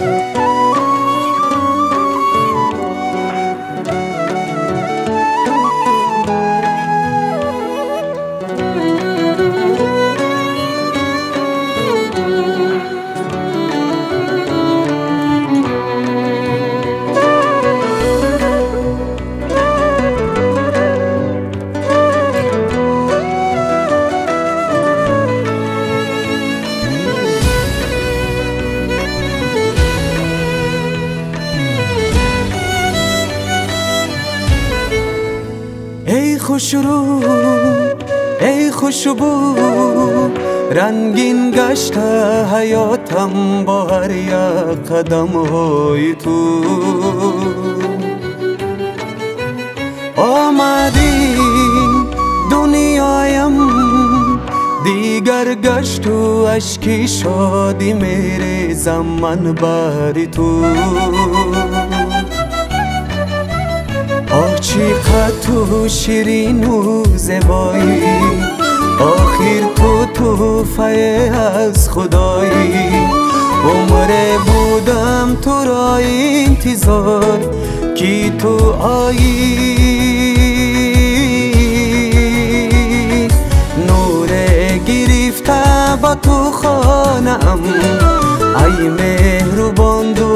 ای خوش رو ای خوشبو رنگین گشت حیاتم با هر یک قدم های تو. آمدی دنیایم دیگر گشت و اشکی شادی میره زمان باری تو. چقدر تو شیرین و زبایی آخر تو توفه از خدایی. عمره بودم تو را انتظار کی تو آیی. نور گرفته با تو خانم ای مهربان دخترم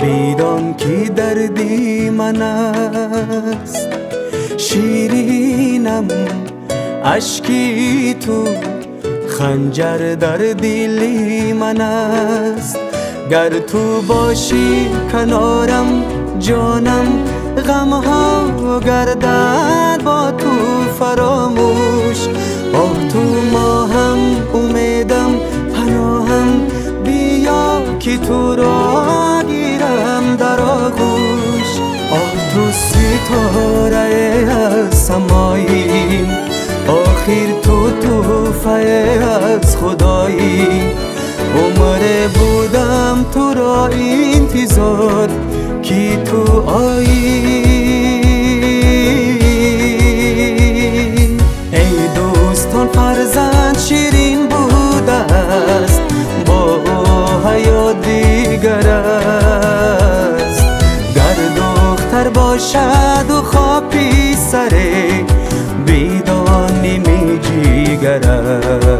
بیدان کی دردی من است؟ شیرینم اشکی تو خنجر در دلی من است. گر تو باشی کنارم جانم غمها گردد با عمره بودم تو را انتظار کی تو آیی. ای دوستان فرزند شیرین بوده است با حیا دیگر است. گر دختر باشد و خواب سره بیدانی می جیگر است.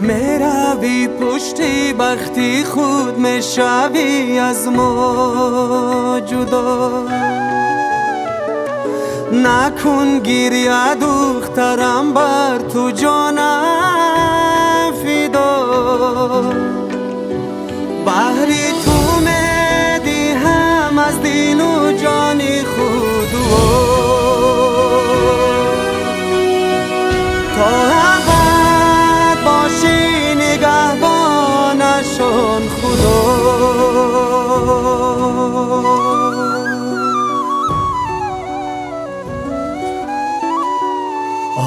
می‌روی پشتی بختی خود می‌شوی از ما جدا. نکن گریه دخترم بر تو جانم فدا. بهری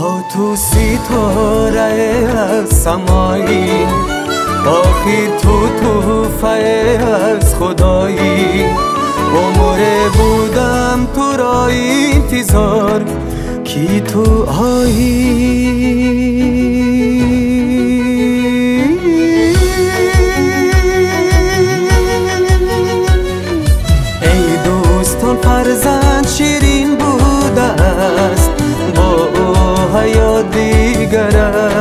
آ تو ستاره سمایی. آخر تو توفه از خدایی. عمره بودم تو را انتظار. کی تو آیی؟ است